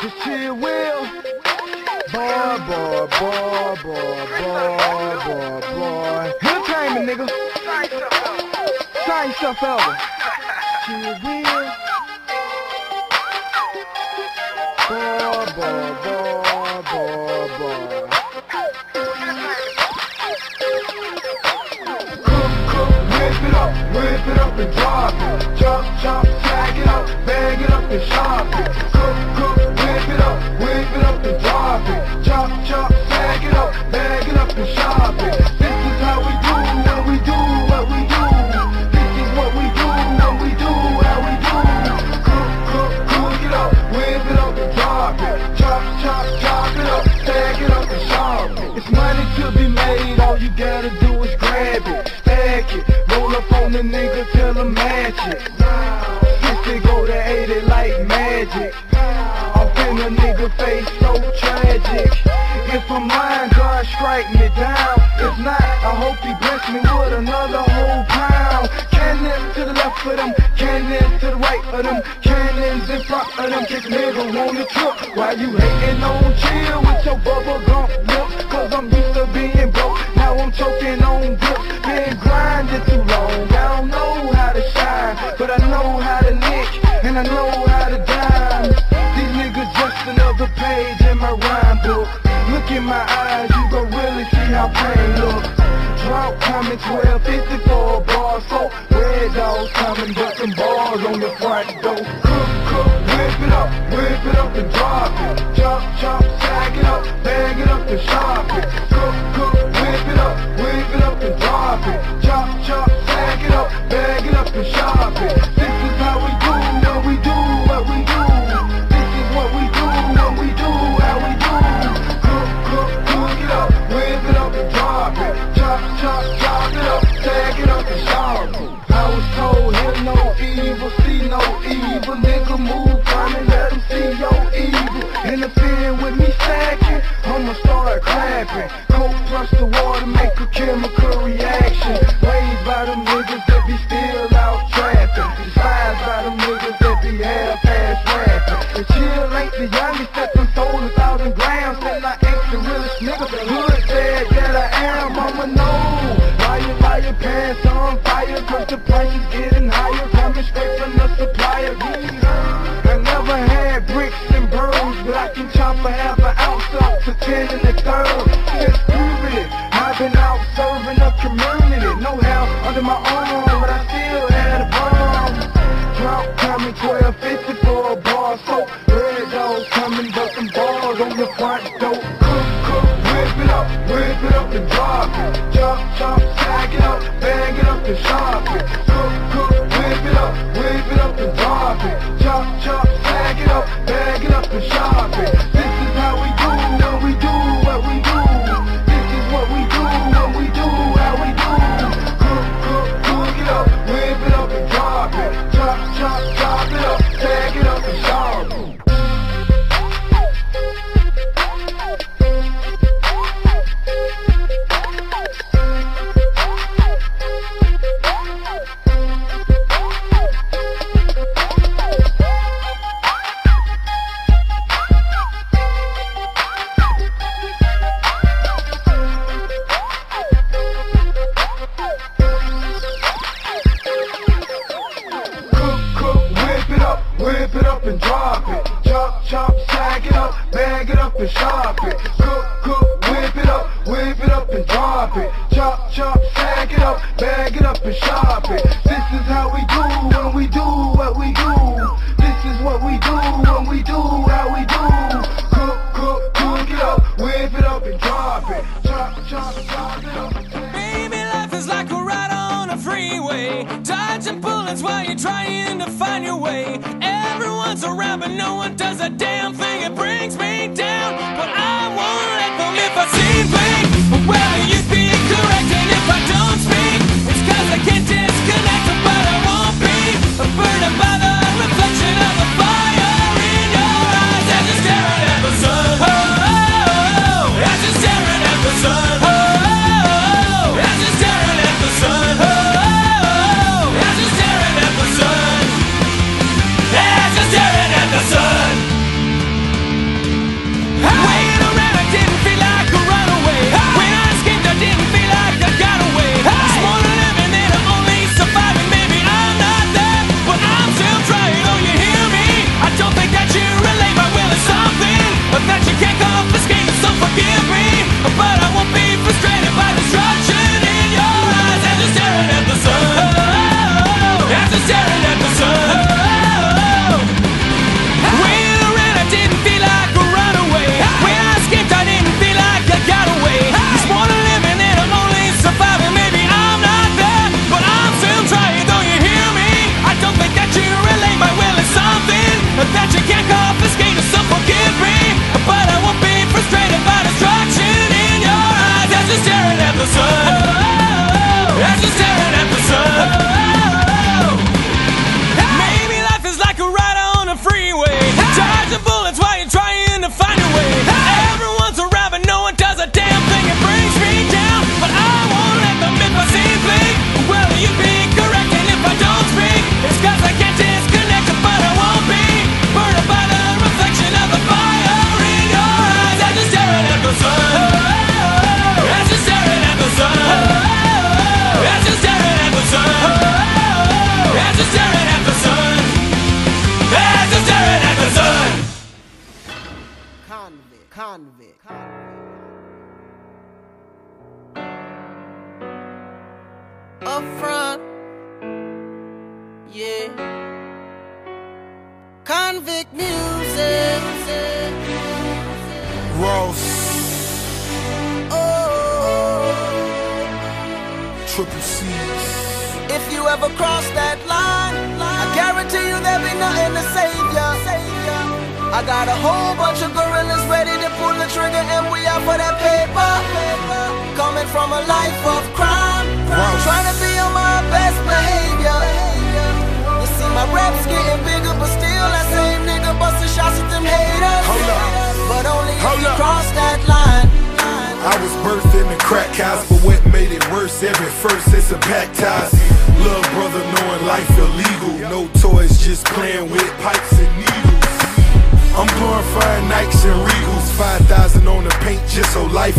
Just chill, Will. Boy, boy, boy, boy, boy, boy, boy. Entertainment, nigga. Sign yourself over. Chill, Will. Boy, boy, boy, boy, boy. Cook, cook, whip it up, whip it up and drop it. Chop, chop, To be made, all you gotta do is grab it, stack it, roll up on the nigga till the match it. Since they go to 80 like magic, off in a nigga face so tragic. If I'm lying, God strike me down. If not, I hope he bless me with another whole pound. Cannons to the left of them, cannons to the right of them, cannons in front of them. Kick nigga on the trip while you hating on chill with your bubble gum lips. Choking on dips. Been grinding too long, I don't know how to shine, but I know how to lick, and I know how to dime. These niggas just another page in my rhyme book. Look in my eyes, you gon' really see how pain looks. Drought coming, 1254 bars, so red dogs coming, but some bars on the front door. Cook, cook, whip it up, whip it up and drop it. Chop, chop, tag it up, bag it up and shop reaction. Raised by them niggas that be still out trapping. Despised by them niggas that be half-ass rapping. And chill ain't the youngest that done sold a thousand grams. And I ain't the realest nigga. The hood said that I am, I'ma know. Why you, why your pants on fire? Cause the price is getting higher. Coming straight from the supplier. Up and shop it. Cook, cook, whip it up, whip it up and drop it. Chop, chop, tag it up, bag it up and shop it. This is how we do when we do what we do. This is what we do when we do how we do. Cook, cook, cook it up, whip it up and drop it. Chop, chop, chop it up. Baby, life is like a ride on a freeway. Dodging bullets while you're trying to find your way. Everyone's around, but no one does a damn thing. It brings me stop yeah. Convict music. Ross, Oh, triple C's. if you ever cross that line, I guarantee you there'll be nothing to save ya. I got a whole bunch of gorillas ready to pull the trigger, and we out for that paper. Coming from a life of crime, Wow. trying to be on my best behavior. My reps getting bigger, but still that same nigga busting shots at them haters. Hold up. But only if Hold you up. cross that line. I was birthed in the crack house, but what made it worse? Every first it's a pack ties. Little brother knowing life illegal. No toys, just playing with pipes and needles. I'm glorifying Nikes and Regals. 5,000 on the paint just so life